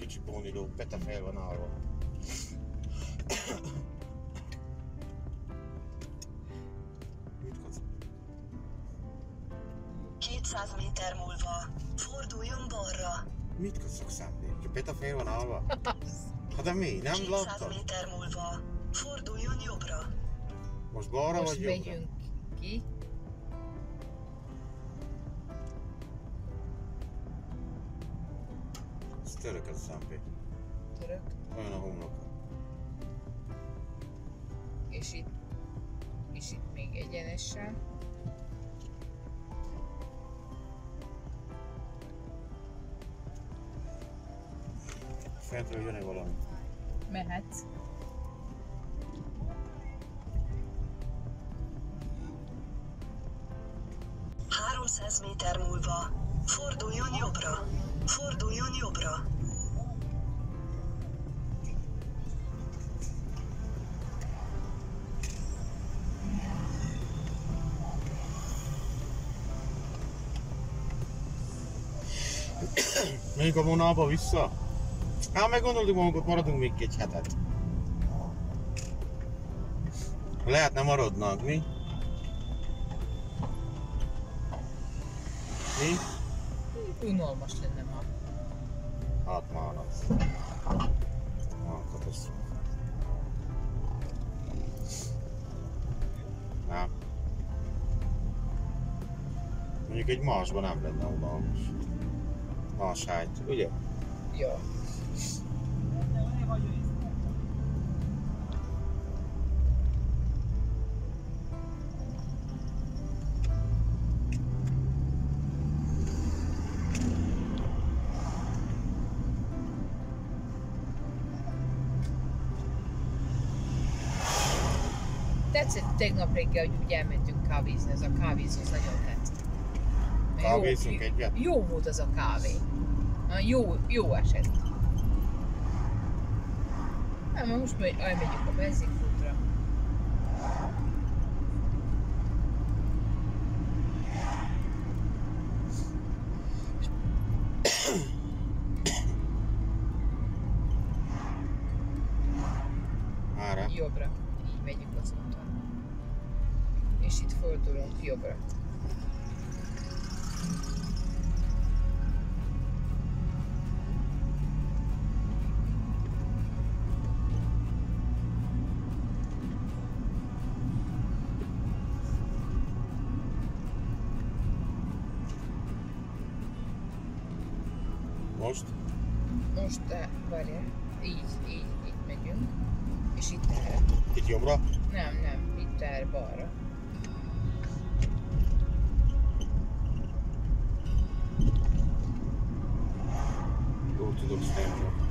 kicsi póniló, Peta fel van állva. Mit kacag? 200 méter múlva forduljon balra. Mit kacag Szándék? Peta fel van állva? Hát de mi? Nem 200 láttad? méter múlva forduljon jobbra. Most balra Most vagy jobbra? megyünk ki. Ez törököd Szándék. Török. Olyan a homlok. És itt, és itt még egyenesen. Fentről jön-e valami? Mehetsz. – 300 méter múlva forduljon jobbra. Forduljon jobbra. Menjünk a vonalba vissza? Hát meggondoltuk magunkat, maradunk még egy hetet. Lehet nem maradnak, mi? Mi? Unalmas lenne ma. Hát már az. Már katasztrófa. Nem. Mondjuk egy másban nem lenne unalmas. Más hájt, ugye? Jó. Tetszett tegnap reggel, hogy úgy elmentünk kávézni, ez a kávézó az nagyon tetszett. Jó- Kávézzunk egyet? Jó volt az a kávé. Na, Jó, jó esett. Nem, most megy, elmegyünk a benzinkútra. Jobbra. Így megyünk az úton. És itt fordulunk jobbra. Most? Most, eh, várjál, így, így, itt megyünk. És itt erre. Itt jobbra? Nem, nem, itt erre balra. Jól tudok Stanford.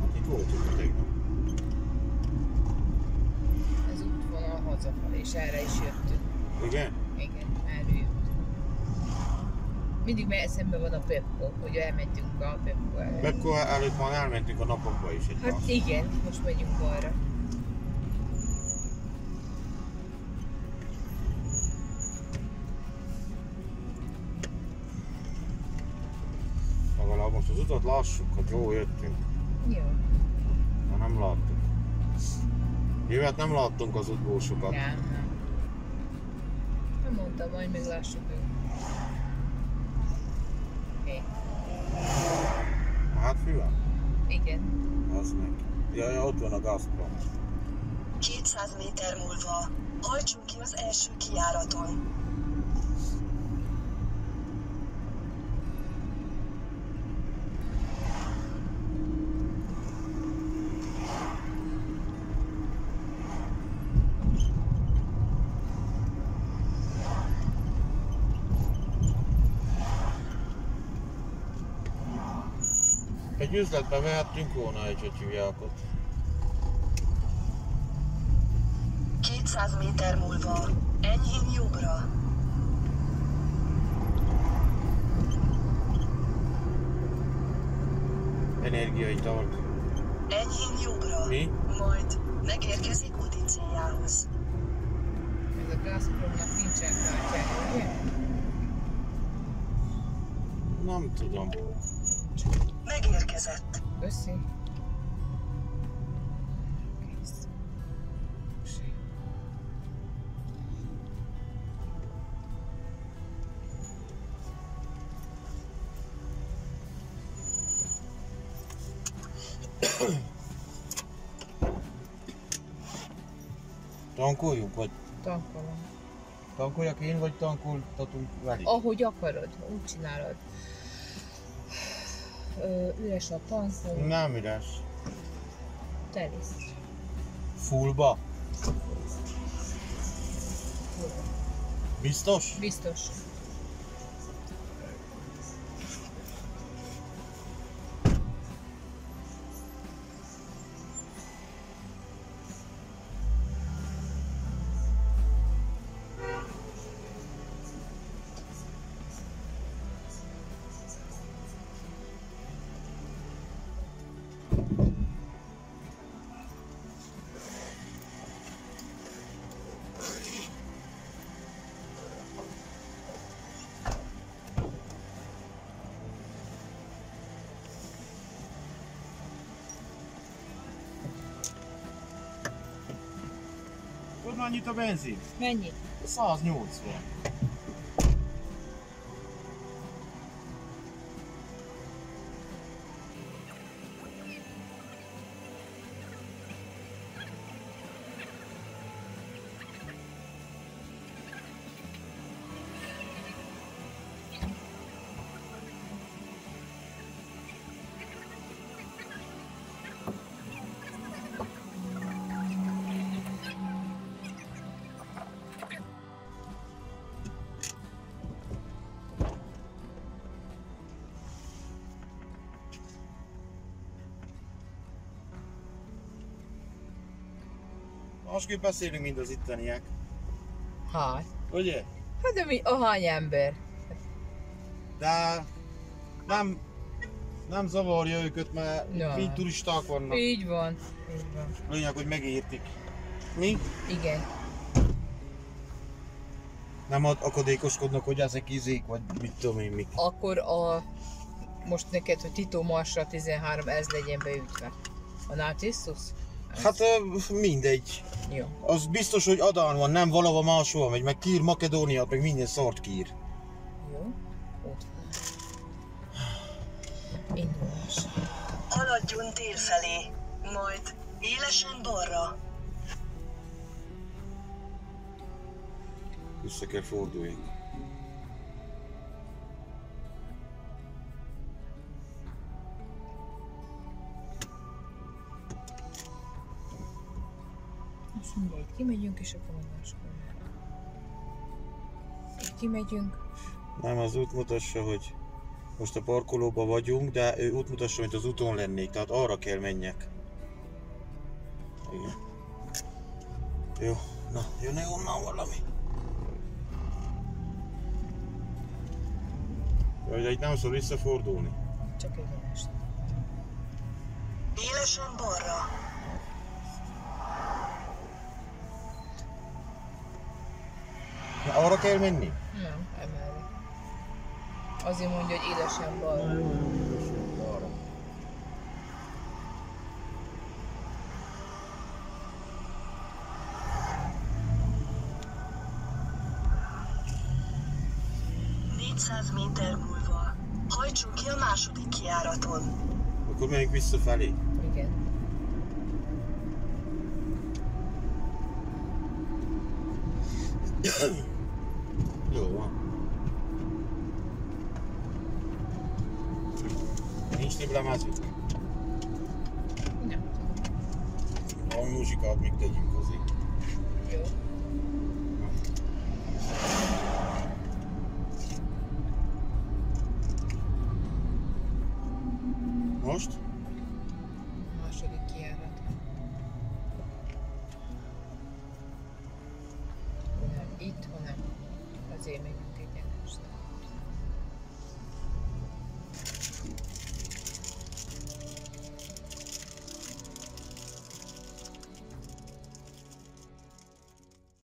Hát itt voltunk tegnap. Ez útvonal hazafelé, és erre is jöttünk. Igen? Mindig mert eszembe van a Pepco, hogy elmentünk a Pepco előtt. Pepco előtt már elmentünk a napokba is egy Hát más. igen, most megyünk balra. Legalább most az utat lássuk, hogy jó jöttünk. Jó. Ha nem láttuk. Jövet nem láttunk az útból sokat. Nem, nem. Nem mondtam, majd meglássuk ők. Oké. Hát fülem? Igen. Az meg. Ja, ja, ott van a Gazprom. 200 méter múlva hajtsunk ki az első kijáraton. Egy üzletbe vehettünk volna egy ötyűjákot. 200 méter múlva enyhén jobbra. Energiaitalt. Enyhén jobbra. Mi? Majd megérkezik úti céljához. Ez a Gazpromnak nincsen kártyája, ugye? Nem tudom. Megérkezett. Köszi. Tankoljunk, vagy Tankolom. tankoljak én, vagy tankoltatunk velük? Ahogy akarod, úgy csinálod. Üres a tanszó, Nem üres. telisz. Fullba? Biztos? Biztos. Tudod mennyit a benzin? Mennyi? 180. Másképp beszélünk, mint az itteniek. Hát. Ugye? Hát de mi, ahány ember? De nem, nem zavarja őket, mert Ja. mind turisták vannak. Így van. Így van. Lényeg, hogy megértik. Mi? Igen. Nem ad- akadékoskodnak, hogy ezek izék, vagy mit tudom én mik. Akkor a most neked, hogy Tito Marsra 13, ez legyen beütve. A Narcissus? Hát mindegy. Jó. Az biztos, hogy Adán van, nem valahol máshol megy, meg kír Makedóniát, meg minden szart kír. Jó. Ott van. Indulás. Haladjunk dél felé, majd élesen balra. Vissza kell forduljunk. Most mindegy, kimegyünk, és akkor. Így kimegyünk. Nem, az út mutassa, hogy most a parkolóban vagyunk, de ő út mutassa, mint az úton lennék, tehát arra kell menjek. Igen. Jó, na, jön onnan valami. Jaj, de itt nem szabad visszafordulni. Csak egyenest. Élesen balra. Arra kell menni? Nem, emelve. Azért mondja, hogy élesen bal. Arra. Négyszáz méter múlva. Hajtsunk ki a második kiáraton. Akkor menjünk visszafelé. Igen van. Nincs több lemezünk. Nem. A muzsikát még tegyünk azért. Jó. Most? A második kijárat. Nem, itt, hanem azért még